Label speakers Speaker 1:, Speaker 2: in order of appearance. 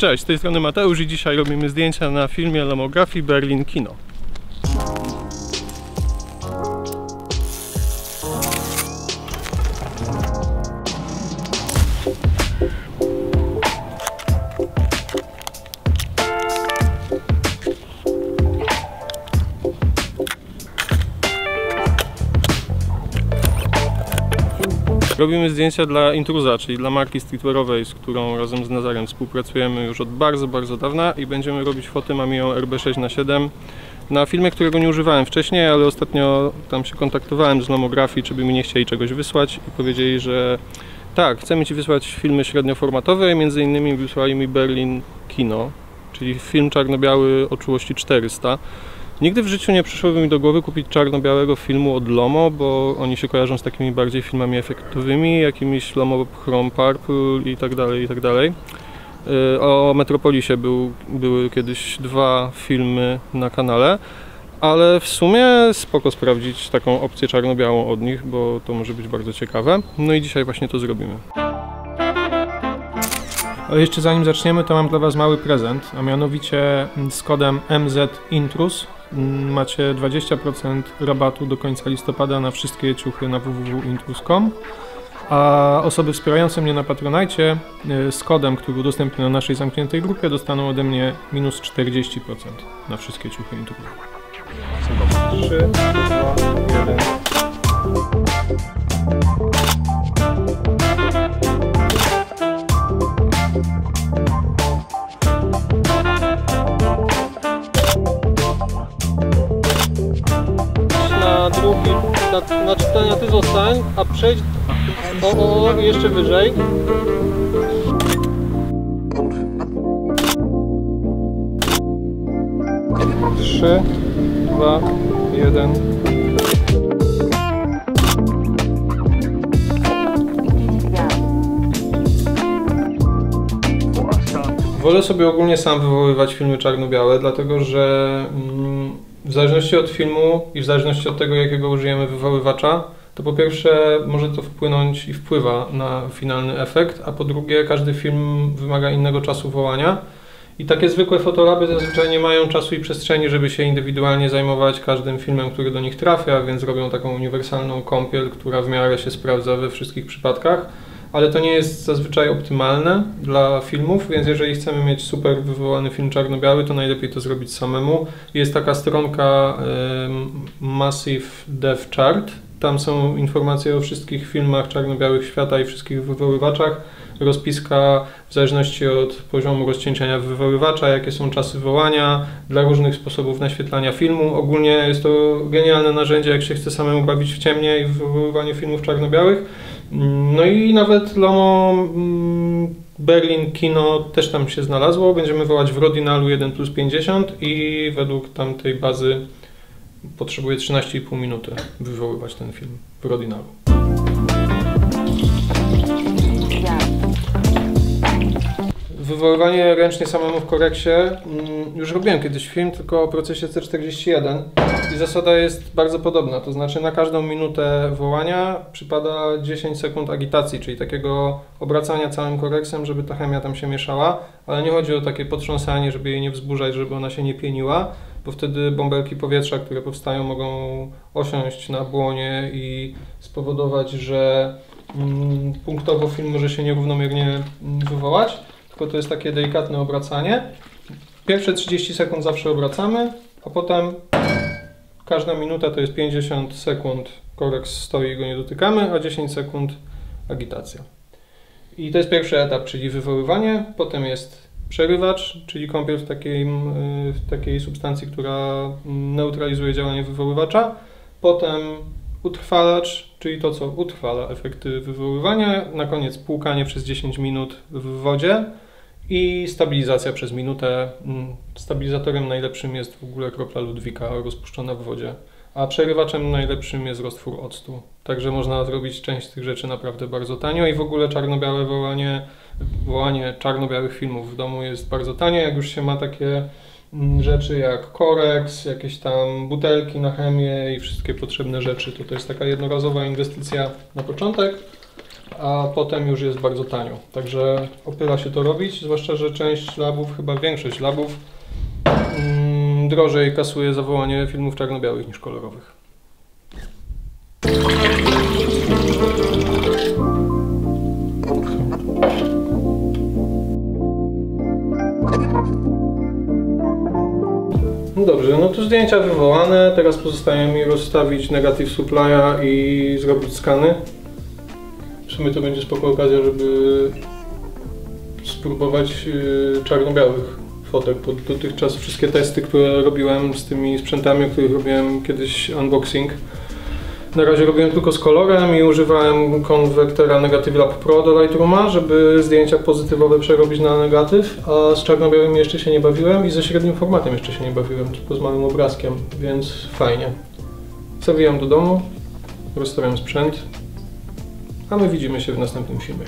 Speaker 1: Cześć, z tej strony Mateusz i dzisiaj robimy zdjęcia na filmie Lomografii Berlin Kino. Robimy zdjęcia dla Intruza, czyli dla marki streetwearowej, z którą razem z Nazarem współpracujemy już od bardzo, bardzo dawna i będziemy robić foty Mamią RB6 na 7 na filmie, którego nie używałem wcześniej, ale ostatnio tam się kontaktowałem z Lomografii, czy by mi nie chcieli czegoś wysłać i powiedzieli, że tak, chcemy Ci wysłać filmy średnioformatowe między innymi wysłali mi Berlin Kino, czyli film czarno-biały o czułości 400 Nigdy w życiu nie przyszłoby mi do głowy kupić czarno-białego filmu od Lomo, bo oni się kojarzą z takimi bardziej filmami efektowymi, jakimiś Lomo Chrome Purple i tak dalej, i tak dalej. Y, o Metropolisie był, były kiedyś dwa filmy na kanale, ale w sumie spoko sprawdzić taką opcję czarno-białą od nich, bo to może być bardzo ciekawe. No i dzisiaj właśnie to zrobimy. Ale jeszcze zanim zaczniemy, to mam dla Was mały prezent, a mianowicie z kodem MZINTRUS macie 20% rabatu do końca listopada na wszystkie ciuchy na www.intrus.com a osoby wspierające mnie na Patronajcie y, z kodem, który udostępnię na naszej zamkniętej grupie dostaną ode mnie minus 40% na wszystkie ciuchy Intrus. 3, 2, 1 na, na czytania ty zostań, a przejdź o, o, jeszcze wyżej. Trzy, dwa, jeden. Wolę sobie ogólnie sam wywoływać filmy czarno-białe, dlatego że mm, w zależności od filmu i w zależności od tego, jakiego użyjemy wywoływacza, to po pierwsze może to wpłynąć i wpływa na finalny efekt, a po drugie każdy film wymaga innego czasu wołania. I takie zwykłe fotolaby zazwyczaj nie mają czasu i przestrzeni, żeby się indywidualnie zajmować każdym filmem, który do nich trafia, więc robią taką uniwersalną kąpiel, która w miarę się sprawdza we wszystkich przypadkach ale to nie jest zazwyczaj optymalne dla filmów, więc jeżeli chcemy mieć super wywołany film czarno-biały, to najlepiej to zrobić samemu. Jest taka stronka y, Massive Dev Chart, tam są informacje o wszystkich filmach czarno-białych świata i wszystkich wywoływaczach, rozpiska w zależności od poziomu rozcieńczenia wywoływacza, jakie są czasy wołania, dla różnych sposobów naświetlania filmu. Ogólnie jest to genialne narzędzie, jak się chce samemu bawić w ciemnie i w wywoływaniu filmów czarno-białych. No i nawet Lomo mm, Berlin Kino też tam się znalazło. Będziemy wołać w Rodinalu 1 plus 50 i według tamtej bazy potrzebuje 13,5 minuty wywoływać ten film w Rodinalu. Wywoływanie ręcznie samemu w koreksie, mm, już robiłem kiedyś film, tylko o procesie C41 i zasada jest bardzo podobna, to znaczy na każdą minutę wołania przypada 10 sekund agitacji, czyli takiego obracania całym koreksem, żeby ta chemia tam się mieszała, ale nie chodzi o takie potrząsanie, żeby jej nie wzburzać, żeby ona się nie pieniła, bo wtedy bąbelki powietrza, które powstają mogą osiąść na błonie i spowodować, że mm, punktowo film może się nierównomiernie wywołać tylko to jest takie delikatne obracanie. Pierwsze 30 sekund zawsze obracamy, a potem każda minuta to jest 50 sekund koreks stoi i go nie dotykamy, a 10 sekund agitacja. I to jest pierwszy etap, czyli wywoływanie, potem jest przerywacz, czyli kąpiel w takiej, w takiej substancji, która neutralizuje działanie wywoływacza, potem utrwalacz, czyli to, co utrwala efekty wywoływania, na koniec płukanie przez 10 minut w wodzie, i stabilizacja przez minutę. Mm, stabilizatorem najlepszym jest w ogóle kropla Ludwika rozpuszczona w wodzie, a przerywaczem najlepszym jest roztwór octu. Także można zrobić część tych rzeczy naprawdę bardzo tanio i w ogóle czarno-białe wołanie, wołanie czarno-białych filmów w domu jest bardzo tanie, jak już się ma takie mm, rzeczy jak koreks, jakieś tam butelki na chemię i wszystkie potrzebne rzeczy, to to jest taka jednorazowa inwestycja na początek. A potem już jest bardzo tanio. Także opyla się to robić, zwłaszcza, że część labów, chyba większość labów, mm, drożej kasuje zawołanie filmów czarno-białych niż kolorowych. No dobrze, no to zdjęcia wywołane, teraz pozostaje mi rozstawić negatyw supplya i zrobić skany. W sumie to będzie spoko okazja, żeby spróbować yy, czarno-białych fotek, bo dotychczas wszystkie testy, które robiłem z tymi sprzętami, o których robiłem kiedyś unboxing, na razie robiłem tylko z kolorem i używałem konwertera Negative Lab Pro do Lightrooma, żeby zdjęcia pozytywowe przerobić na negatyw, a z czarno-białymi jeszcze się nie bawiłem i ze średnim formatem jeszcze się nie bawiłem, tylko z małym obrazkiem, więc fajnie. Zawijam do domu, rozstawiam sprzęt, a my widzimy się w następnym filmie.